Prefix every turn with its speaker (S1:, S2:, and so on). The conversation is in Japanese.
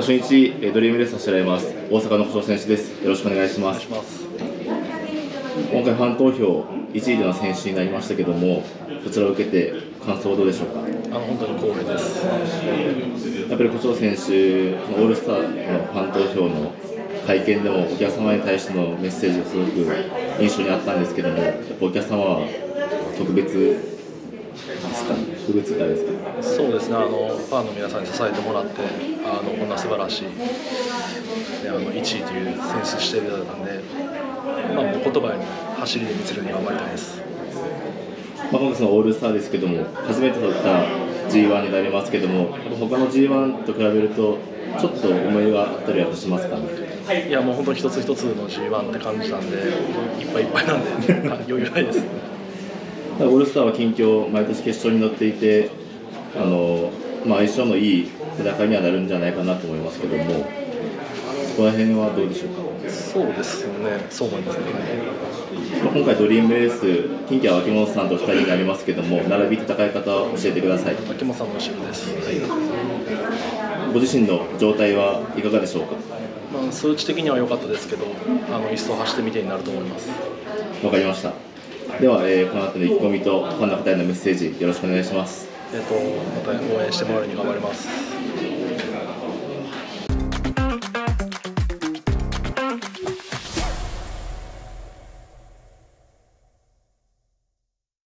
S1: 初日えードリームレース走られます。大阪の古性選手です。よろしくお願いします。
S2: します
S1: 今回ファン投票1位での選手になりましたけどもそちらを受けて感想はどうでしょうか？
S2: あの本当に光栄です。
S1: やっぱり古性選手のオールスターのファン投票の会見でもお客様に対してのメッセージがすごく印象にあったんですけどもやっぱお客様は特別ですかね？特別ってあれですか。
S2: そうですね。あのファンの皆さんに支えてもらってあのこんな素晴らしい、ね、あの1位という選出していただいたんで、まあ、もう言葉に走りで見せるに頑張りたいです。
S1: まあ、今回そのオールスターですけども初めて取った G1 になりますけども他の G1 と比べるとちょっと思い入れがあったりはしますか？ね
S2: いやもう本当に一つ一つの G1 って感じなんでいっぱいいっぱいなんであ 余裕ないです
S1: オールスターは近況毎年決勝に乗っていてあの、まあ、相性のいい戦いにはなるんじゃないかなと思いますけどもそこら辺はどうでしょうか？
S2: そうですね。そう思いますね。
S1: まあ今回ドリームレース近畿は脇本さんと2人になりますけども並び戦い方を教えてください。
S2: 秋元さんの後ろです、はい。
S1: ご自身の状態はいかがでしょうか？
S2: まあ、数値的には良かったですけどあの一層走ってみてになると思います。
S1: わかりましたでは、えーこの後の意気込みとファンの方へのメッセージよろしくお願いします。
S2: えっ、とまた応援してもらうように頑張ります。